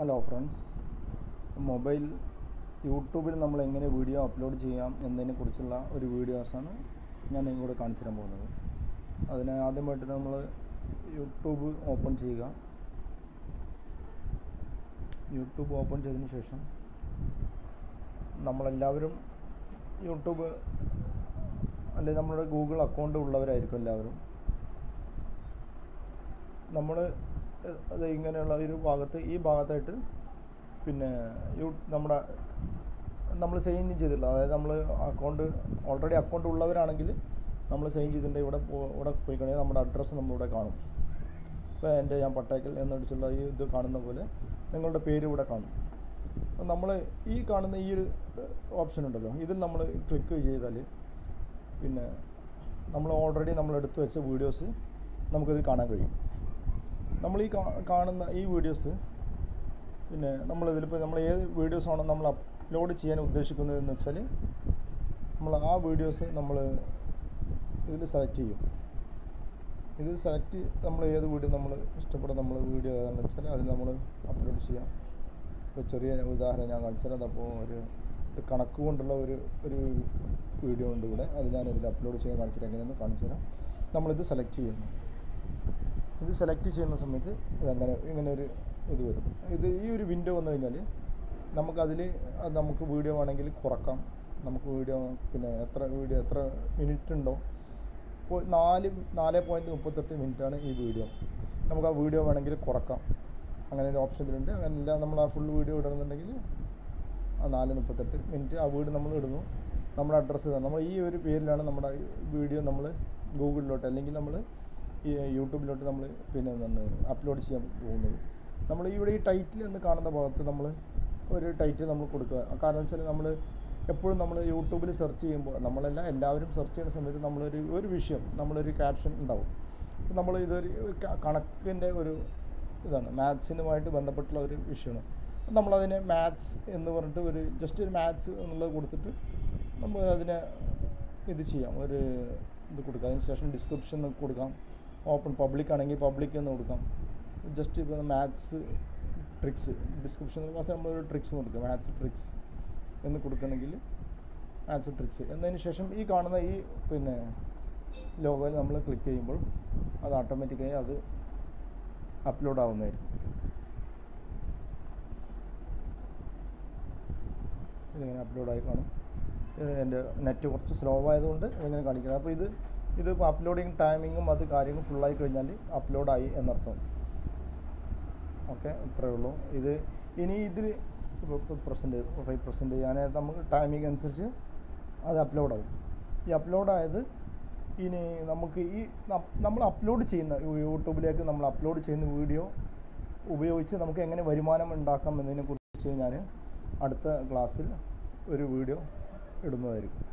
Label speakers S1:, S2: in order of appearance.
S1: Hello friends mobile യൂട്യൂബിൽ നമ്മൾ എങ്ങനെ വീഡിയോ അപ്ലോഡ് ചെയ്യാം എന്നതിനെ കുറിച്ചുള്ള ഒരു വീഡിയോസാണ് ഞാൻ നിങ്ങളോട് കാണിച്ചു തരാൻ പോകുന്നത്. അതിന് ആദ്യമായിട്ട് നമ്മൾ യൂട്യൂബ് ഓപ്പൺ ചെയ്യുക. യൂട്യൂബ് ഓപ്പൺ ചെയ്തതിന് ശേഷം നമ്മളെല്ലാവരും യൂട്യൂബ് അല്ലെങ്കിൽ നമ്മുടെ ഗൂഗിൾ അക്കൗണ്ട് ഉള്ളവരായിരിക്കും എല്ലാവരും. നമ്മൾ അത് ഇങ്ങനെയുള്ള ഒരു ഭാഗത്ത് ഈ ഭാഗത്തായിട്ട് പിന്നെ യു നമ്മുടെ നമ്മൾ സൈൻ ചെയ്തില്ല അതായത് നമ്മൾ അക്കൗണ്ട് ഓൾറെഡി അക്കൗണ്ട് ഉള്ളവരാണെങ്കിൽ നമ്മൾ സൈൻ ചെയ്തിട്ടുണ്ട് ഇവിടെ ഇവിടെ പോയി കഴിഞ്ഞാൽ നമ്മുടെ അഡ്രസ്സ് നമ്മളിവിടെ കാണും. ഇപ്പോൾ എന്റെ ഞാൻ പട്ടേക്കൽ എന്നടിച്ചുള്ള ഈ ഇത് കാണുന്ന പോലെ നിങ്ങളുടെ പേര് ഇവിടെ കാണും. നമ്മൾ ഈ കാണുന്ന ഈ ഒരു ഓപ്ഷൻ ഉണ്ടല്ലോ ഇതിൽ നമ്മൾ ക്ലിക്ക് ചെയ്താൽ പിന്നെ നമ്മൾ ഓൾറെഡി നമ്മൾ എടുത്തു വെച്ച വീഡിയോസ് നമുക്കിത് കാണാൻ കഴിയും. നമ്മൾ ഈ കാണുന്ന ഈ വീഡിയോസ് പിന്നെ നമ്മൾ ഇതിലിപ്പോൾ നമ്മൾ ഏത് വീഡിയോസാണോ നമ്മൾ അപ്ലോഡ് ചെയ്യാൻ ഉദ്ദേശിക്കുന്നതെന്ന് വെച്ചാൽ നമ്മൾ ആ വീഡിയോസ് നമ്മൾ ഇതിൽ സെലക്ട് ചെയ്യും. ഇതിൽ സെലക്ട് നമ്മൾ ഏത് വീഡിയോ നമ്മൾ ഇഷ്ടപ്പെടുന്ന നമ്മൾ വീഡിയോ ഏതാണെന്ന് വെച്ചാൽ അതിൽ നമ്മൾ അപ്ലോഡ് ചെയ്യാം. ഇപ്പോൾ ചെറിയ ഉദാഹരണം ഞാൻ കാണിച്ചാൽ അപ്പോൾ ഒരു ഒരു കണക്ക് കൊണ്ടുള്ള ഒരു ഒരു വീഡിയോ ഉണ്ട് ഇവിടെ. അത് ഞാൻ ഇതിൽ അപ്ലോഡ് ചെയ്യാൻ കാണിച്ചിട്ട് എങ്ങനെയെന്ന് കാണിച്ചു തരാം നമ്മളിത് സെലക്ട് ചെയ്യുന്നു. ഇത് സെലക്ട് ചെയ്യുന്ന സമയത്ത് ഇതങ്ങനെ ഇങ്ങനെ ഒരു ഇത് വരും. ഇത് ഈ ഒരു വിൻഡോ വന്നു കഴിഞ്ഞാൽ നമുക്കതിൽ നമുക്ക് വീഡിയോ വേണമെങ്കിൽ കുറക്കാം. നമുക്ക് വീഡിയോ പിന്നെ എത്ര വീഡിയോ എത്ര മിനിറ്റ് ഉണ്ടോ? ഇപ്പോൾ നാല് നാല് പോയിന്റ് മുപ്പത്തെട്ട് മിനിറ്റാണ് ഈ വീഡിയോ നമുക്ക് ആ വീഡിയോ വേണമെങ്കിൽ കുറക്കാം. അങ്ങനെ ഒരു ഓപ്ഷൻ ഇതിലുണ്ട്. അങ്ങനെയല്ല നമ്മൾ ആ ഫുൾ വീഡിയോ ഇടണമെന്നുണ്ടെങ്കിൽ ആ നാല് മുപ്പത്തെട്ട് മിനിറ്റ് ആ വീട് നമ്മൾ ഇടുന്നു. നമ്മുടെ അഡ്രസ്സ് നമ്മൾ ഈ ഒരു പേരിലാണ് നമ്മുടെ വീഡിയോ നമ്മൾ ഗൂഗിളിലോട്ട് അല്ലെങ്കിൽ നമ്മൾ ഈ യൂട്യൂബിലോട്ട് നമ്മൾ പിന്നെ അപ്ലോഡ് ചെയ്യാൻ പോകുന്നത്. നമ്മൾ ഇവിടെ ഈ ടൈറ്റിൽ എന്ന് കാണുന്ന ഭാഗത്ത് നമ്മൾ ഒരു ടൈറ്റിൽ നമ്മൾ കൊടുക്കുക. കാരണം വെച്ചാൽ നമ്മൾ എപ്പോഴും നമ്മൾ യൂട്യൂബിൽ സെർച്ച് ചെയ്യുമ്പോൾ നമ്മളെല്ലാം എല്ലാവരും സെർച്ച് ചെയ്യുന്ന സമയത്ത് നമ്മളൊരു ഒരു വിഷയം നമ്മളൊരു ക്യാപ്ഷൻ ഉണ്ടാവും. നമ്മൾ ഇതൊരു കണക്കിന്റെ ഒരു ഇതാണ് മാത്സിനുമായിട്ട് ബന്ധപ്പെട്ടുള്ള ഒരു വിഷയമാണ്. നമ്മളതിനെ മാത്സ് എന്ന് പറഞ്ഞിട്ട് ഒരു ജസ്റ്റ് ഒരു മാത്സ് എന്നുള്ളത് കൊടുത്തിട്ട് നമ്മൾ അതിനെ ഇത് ചെയ്യാം. ഒരു ഇത് കൊടുക്കാം. അതിന് ശേഷം ഡിസ്ക്രിപ്ഷൻ കൊടുക്കാം. ഓപ്പൺ പബ്ലിക് ആണെങ്കിൽ പബ്ലിക് എന്ന് കൊടുക്കാം. ജസ്റ്റ് ഇപ്പോൾ മാത്സ് ട്രിക്സ് ഡിസ്ക്രിപ്ഷൻ നമ്മളൊരു ട്രിക്സ് കൊടുക്കുക മാത്സ് ട്രിക്സ് എന്ന് കൊടുക്കണമെങ്കിൽ മാത്സ് ട്രിക്സ് എന്നതിന് ശേഷം ഈ കാണുന്ന ഈ പിന്നെ ലോഗോയിൽ നമ്മൾ ക്ലിക്ക് ചെയ്യുമ്പോൾ അത് ഓട്ടോമാറ്റിക്കായി അത് അപ്ലോഡ് ആവുന്നതായിരിക്കും. ഇതിങ്ങനെ അപ്ലോഡായി കാണും. എന്റെ നെറ്റ് കുറച്ച് സ്ലോ ആയതുകൊണ്ട് ഇതിങ്ങനെ കാണിക്കുന്നത് അപ്പോൾ ഇത് ഇതിപ്പോൾ അപ്ലോഡിങ് ടൈമിങ്ങും അത് കാര്യങ്ങളും ഫുള്ളായി കഴിഞ്ഞാൽ അപ്ലോഡായി എന്നർത്ഥം. ഓക്കെ ഇത്രയേ ഉള്ളൂ. ഇത് ഇനി ഇതിൽ പെർസെന്റ് ഫൈവ് പ്രസന്റ് ഞാൻ നമുക്ക് ടൈമിംഗ് അനുസരിച്ച് അത് അപ്ലോഡ് ഈ അപ്ലോഡ് ആയത് ഇനി നമുക്ക് ഈ നമ്മൾ അപ്ലോഡ് ചെയ്യുന്ന യൂട്യൂബിലേക്ക് നമ്മൾ അപ്ലോഡ് ചെയ്യുന്ന വീഡിയോ ഉപയോഗിച്ച് നമുക്ക് എങ്ങനെ വരുമാനം ഉണ്ടാക്കാം എന്നതിനെ കുറിച്ച് ഞാൻ അടുത്ത ക്ലാസ്സിൽ ഒരു വീഡിയോ ഇടുന്നതായിരിക്കും.